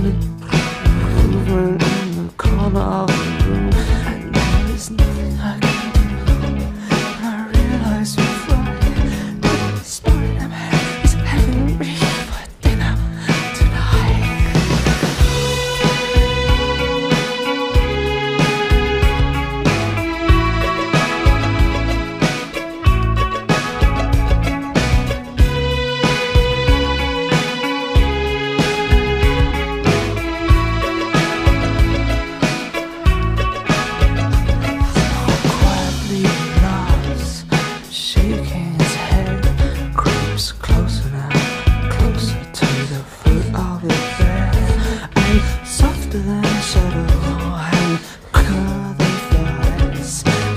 vintage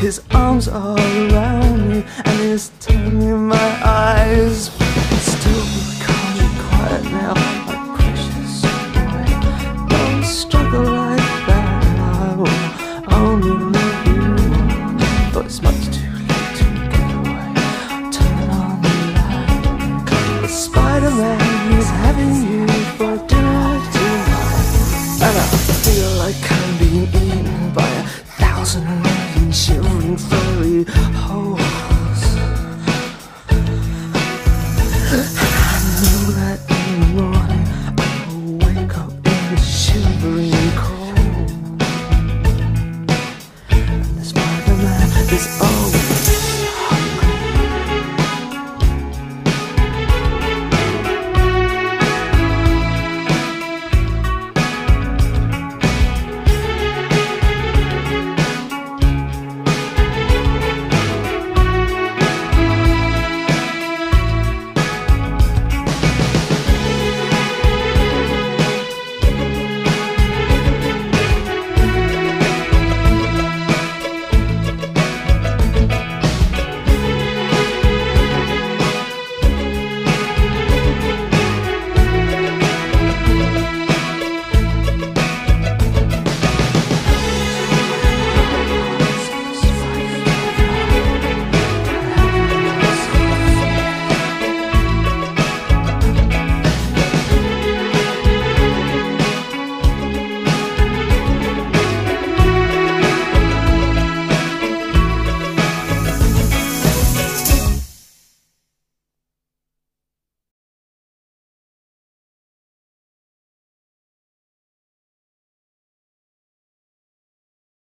His arms all around me and his tongue in my eyes. Still, calm and quiet now, my precious boy. Don't struggle like that. I will only love you, though it's much.